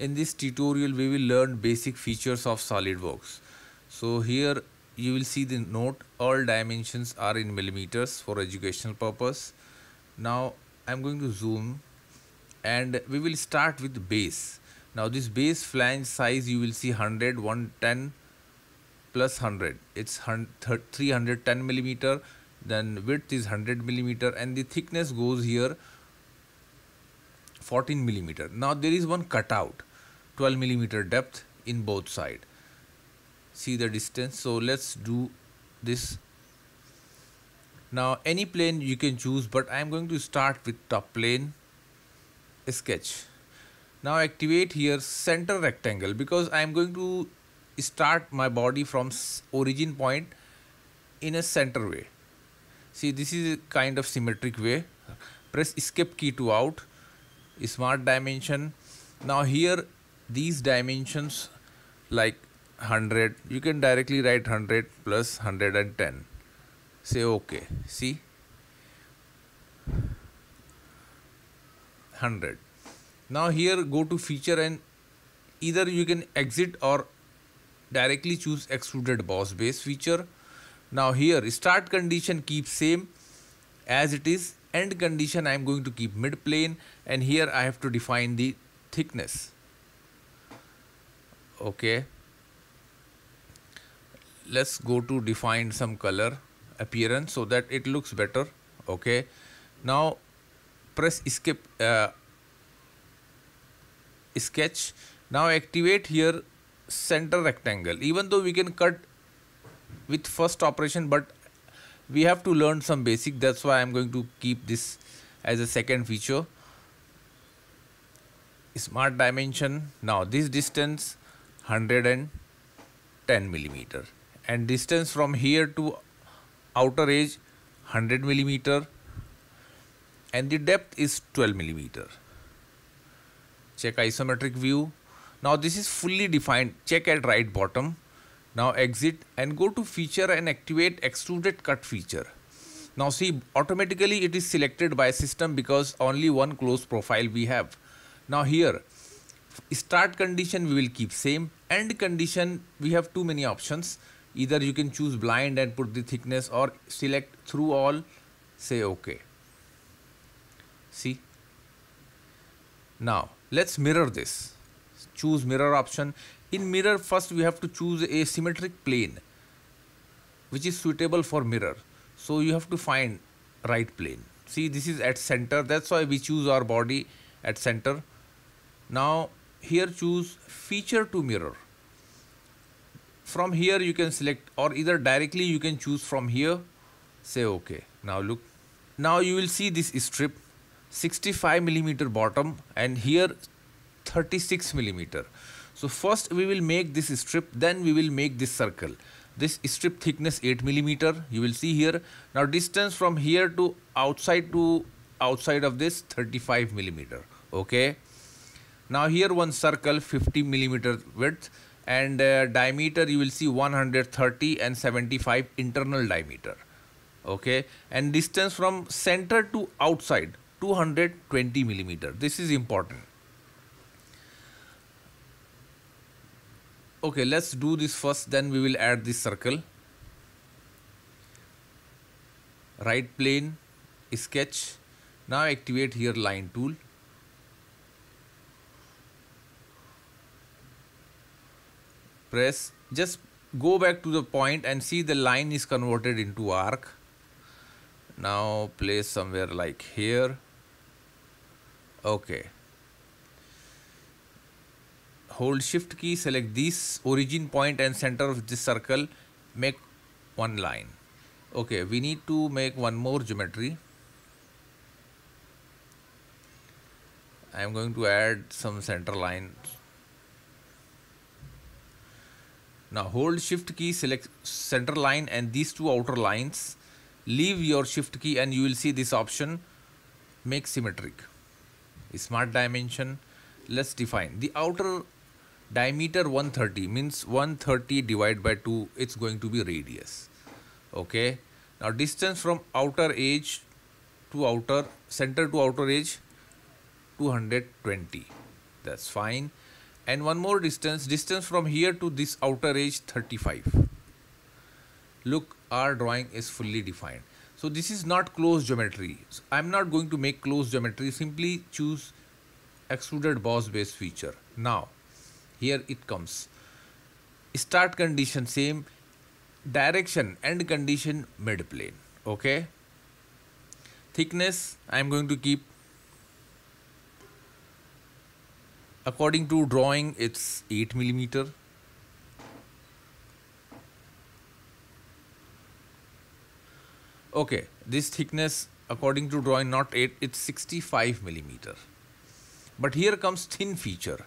in this tutorial we will learn basic features of SolidWorks. So here you will see the note all dimensions are in millimeters for educational purpose. Now I'm going to zoom and we will start with base. Now this base flange size you will see 100 110 plus 100 it's 310 millimeter then width is 100 millimeter and the thickness goes here 14 millimeter. Now there is one cutout 12 millimeter depth in both side. See the distance? So let's do this. Now any plane you can choose but I am going to start with top plane. Sketch. Now activate here center rectangle because I am going to start my body from origin point in a center way. See this is a kind of symmetric way. Press escape key to out. Smart dimension. Now here these dimensions like 100 you can directly write 100 plus 110 say okay see? 100 now here go to feature and either you can exit or directly choose extruded boss base feature. Now here start condition keep same as it is. End condition I am going to keep mid plane. And here I have to define the thickness okay. Let's go to define some color appearance so that it looks better. Okay. Now press escape uh, sketch. Now activate here center rectangle. Even though we can cut with first operation but we have to learn some basic. That's why I'm going to keep this as a second feature. Smart dimension. Now this distance 110 millimeter. And distance from here to outer edge 100 millimeter. And the depth is 12 millimeter. Check isometric view. Now this is fully defined. Check at right bottom. Now exit and go to feature and activate extruded cut feature. Now see automatically it is selected by system because only one close profile we have. Now here start condition we will keep same end condition we have too many options. Either you can choose blind and put the thickness or select through all say ok see? Now let's mirror this. Choose mirror option. In mirror first we have to choose a symmetric plane which is suitable for mirror. So you have to find right plane. See this is at center. That's why we choose our body at center. Now here choose feature to mirror from here you can select or either directly you can choose from here say okay now look now you will see this strip 65 millimeter bottom and here 36 millimeter so first we will make this strip then we will make this circle. This strip thickness 8 millimeter you will see here. Now distance from here to outside to outside of this 35 millimeter okay. Now here one circle 50 millimeter width and uh, diameter you will see 130 and 75 internal diameter. Okay? And distance from center to outside 220 millimeter. This is important. Okay let's do this first then we will add this circle. Right plane sketch. Now activate here line tool press just go back to the point and see the line is converted into arc. Now place somewhere like here. Okay. Hold shift key select this origin point and center of this circle. Make one line. Okay we need to make one more geometry. I am going to add some center line now hold shift key select center line and these two outer lines. Leave your shift key and you will see this option make symmetric. Smart dimension let's define. The outer diameter 130 means 130 divided by 2 it's going to be radius. Okay? Now distance from outer edge to outer center to outer edge 220 that's fine and one more distance distance from here to this outer edge 35 look our drawing is fully defined. So this is not closed geometry. So i'm not going to make closed geometry. Simply choose extruded boss base feature. Now here it comes. Start condition same. Direction end condition mid plane. Okay? Thickness i am going to keep according to drawing it's 8 millimeter. Okay this thickness according to drawing not 8 it's 65 millimeter. But here comes thin feature.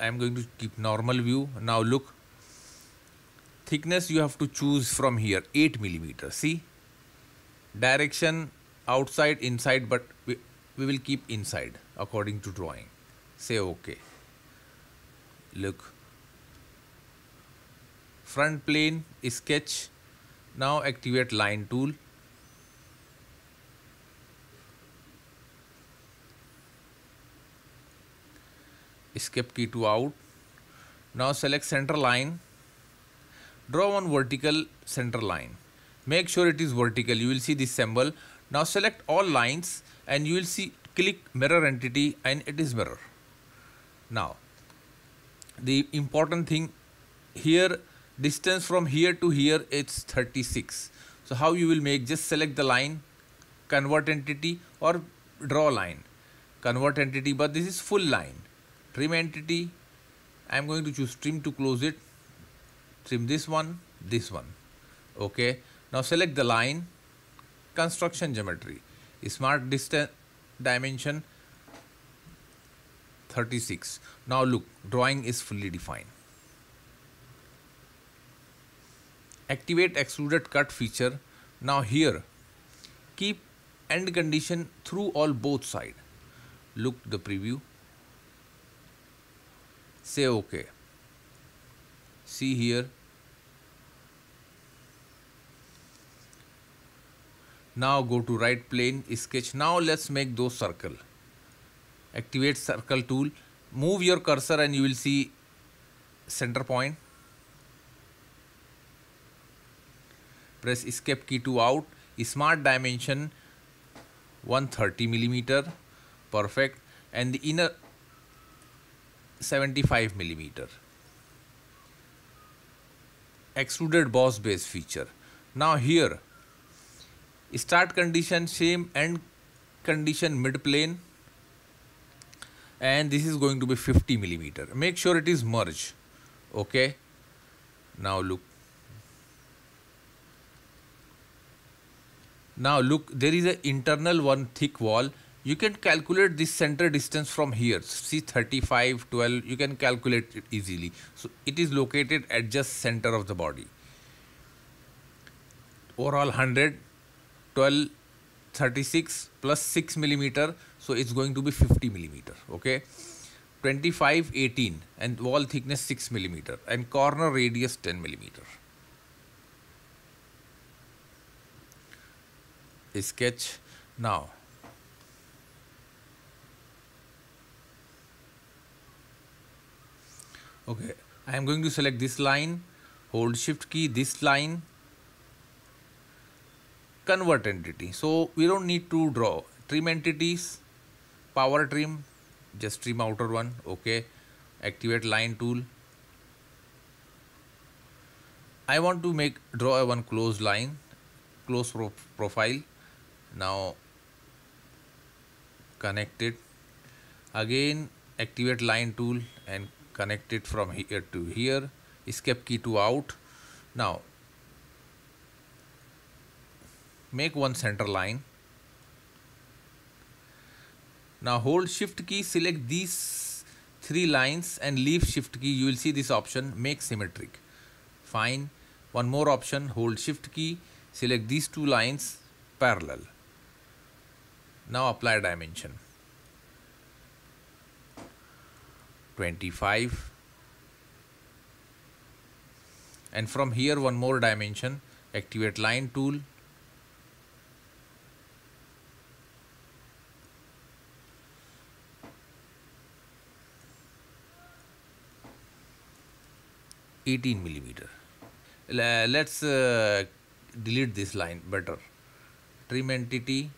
I am going to keep normal view. Now look. Thickness you have to choose from here 8 millimeter. See? Direction outside inside but we, we will keep inside according to drawing say okay. Look. Front plane sketch. Now activate line tool. Escape key to out. Now select center line. Draw one vertical center line. Make sure it is vertical. You will see this symbol. Now select all lines and you will see click mirror entity and it is mirror now the important thing here distance from here to here it's 36 so how you will make? Just select the line convert entity or draw line. Convert entity but this is full line. Trim entity I'm going to choose trim to close it. Trim this one this one. Okay? Now select the line. Construction geometry. Smart distance dimension 36 now look drawing is fully defined. Activate extruded cut feature. Now here keep end condition through all both side. Look the preview. Say ok see here. Now go to right plane sketch. Now let's make those circle activate circle tool move your cursor and you will see center point. Press escape key to out. Smart dimension 130 millimeter perfect. And the inner 75 millimeter. Extruded boss base feature. Now here start condition same end condition mid plane and this is going to be 50 millimeter make sure it is merge okay now look Now look, there is an internal one thick wall. You can calculate this center distance from here. See 35, 12, you can calculate it easily. So it is located at just center of the body. Overall 100, 12, 36 plus 6 millimeter. So it's going to be 50 millimeter. Okay. 25, 18 and wall thickness 6 millimeter and corner radius 10 millimeter. sketch now. Okay, I am going to select this line, hold shift key, this line, convert entity. So we don't need to draw trim entities, power trim, just trim outer one, okay. Activate line tool. I want to make draw a one closed line, close pro profile. Now connect it. Again activate line tool and connect it from here uh, to here. Escape key to out. Now make one center line now hold shift key select these three lines and leave shift key. You will see this option make symmetric. Fine. One more option hold shift key select these two lines parallel. Now apply dimension. 25 and from here one more dimension activate line tool 18 millimeter. Let's uh, delete this line better. Trim entity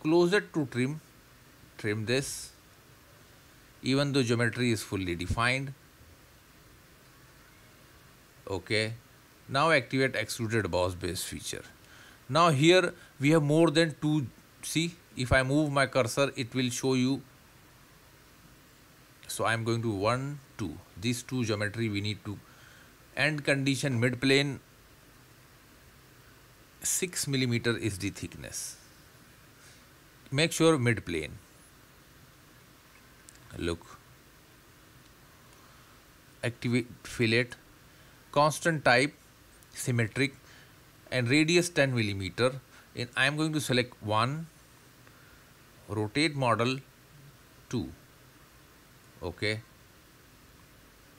closer to trim trim this. Even though geometry is fully defined. Okay. Now activate extruded boss base feature. Now here we have more than two see if I move my cursor it will show you so I'm going to 1 2 these two geometry we need to end condition mid plane 6 millimeter is the thickness. Make sure mid plane. Look. Activate fillet constant type symmetric and radius 10 millimeter. And I am going to select one. Rotate model 2 okay.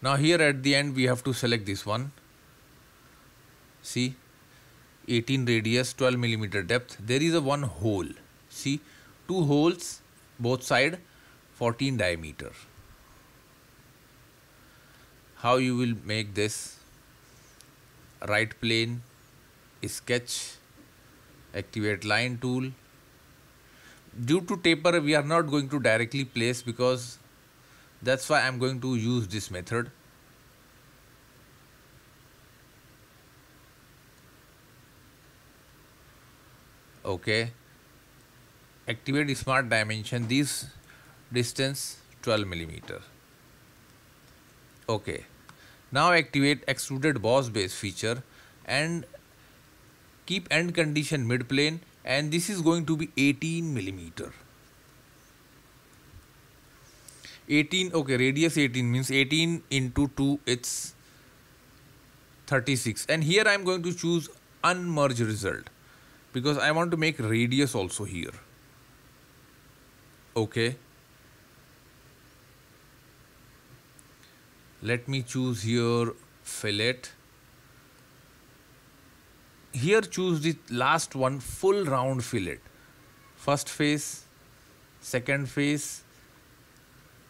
Now here at the end we have to select this one. See 18 radius 12 millimeter depth. There is a one hole. See two holes both side 14 diameter. How you will make this? Right plane sketch activate line tool. Due to taper we are not going to directly place because that's why I'm going to use this method. Okay. Activate smart dimension this distance 12 millimeter. Okay. Now activate extruded boss base feature and keep end condition mid plane and this is going to be 18 millimeter 18 okay radius 18 means 18 into 2 it's 36 and here I'm going to choose unmerge result because I want to make radius also here. Okay. Let me choose here fillet. Here choose the last one full round fillet. First face second face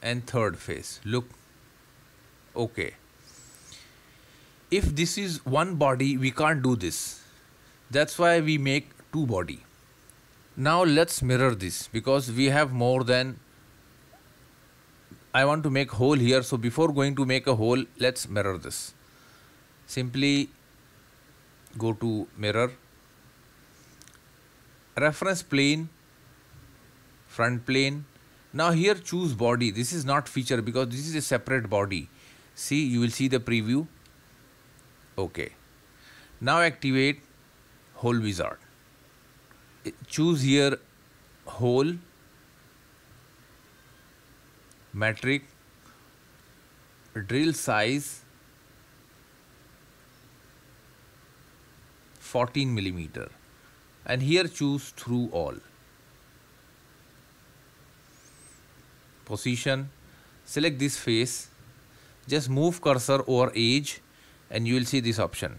and third face look okay. If this is one body we can't do this. That's why we make two body. Now let's mirror this because we have more than I want to make hole here so before going to make a hole let's mirror this. Simply go to mirror. Reference plane front plane now here choose body. This is not feature because this is a separate body. See you will see the preview. Okay. Now activate hole wizard. Choose here hole metric drill size 14 millimeter. And here choose through all position select this face just move cursor over edge and you will see this option.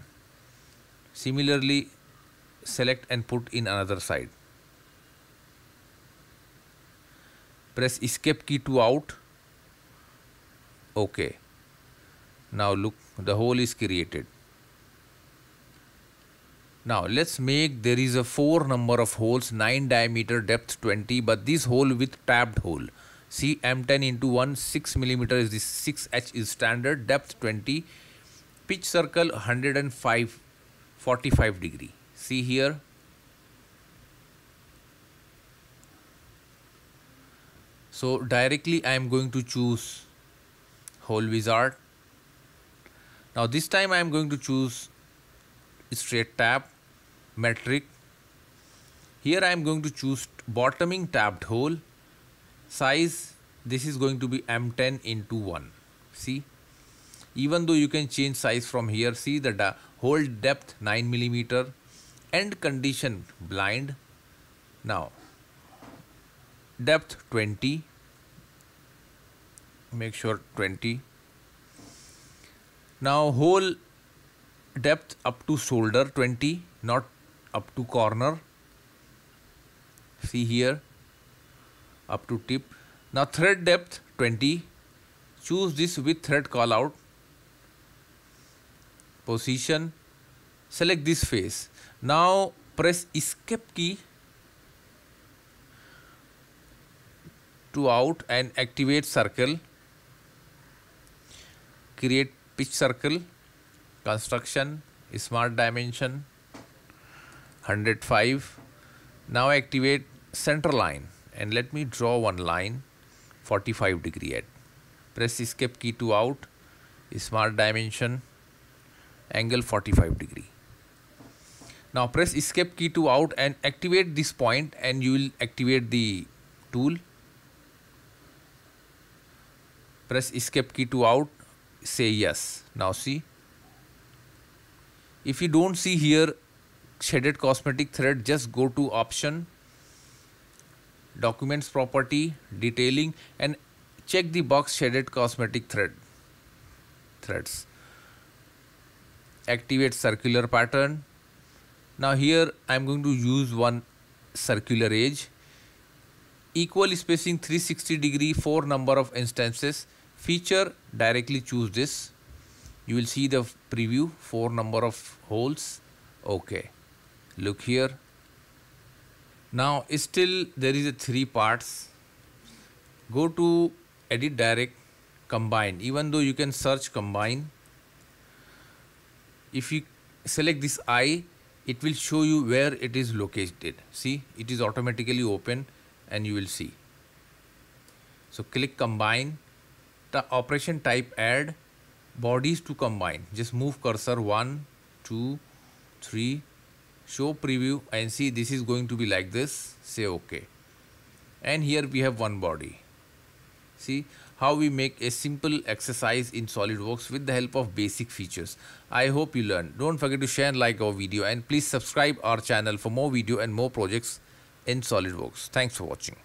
Similarly select and put in another side. Press escape key to out. Okay. Now look the hole is created. Now let's make there is a 4 number of holes 9 diameter depth 20 but this hole with tapped hole. See M10 into 1 6 millimeter is the 6H is standard depth 20 pitch circle 105 45 degree. See here So directly I am going to choose hole wizard. Now this time I am going to choose straight tap metric here I am going to choose bottoming tapped hole size this is going to be M10 into 1 see? Even though you can change size from here see the hole depth 9 millimeter end condition blind. Now depth 20 make sure 20 now hole depth up to shoulder 20 not up to corner. See here up to tip. Now thread depth 20 choose this with thread call out. Position. Select this face. Now press escape key to out and activate circle. Create pitch circle. Construction smart dimension 105 now activate center line and let me draw one line 45 degree at press escape key to out smart dimension angle 45 degree. Now press escape key to out and activate this point and you will activate the tool. Press escape key to out say yes. Now see. If you don't see here shaded cosmetic thread just go to option documents property detailing and check the box shaded cosmetic thread threads. Activate circular pattern. Now here I'm going to use one circular edge. Equal spacing 360 degree four number of instances. Feature directly choose this. You will see the preview four number of holes. Okay. Look here now still there is a three parts. Go to edit direct combine. Even though you can search combine if you select this eye it will show you where it is located. See it is automatically open and you will see. So click combine. The operation type add bodies to combine. Just move cursor one two three show preview and see this is going to be like this say ok and here we have one body see how we make a simple exercise in SolidWorks with the help of basic features. I hope you learned. Don't forget to share and like our video and please subscribe our channel for more video and more projects in SolidWorks. Thanks for watching.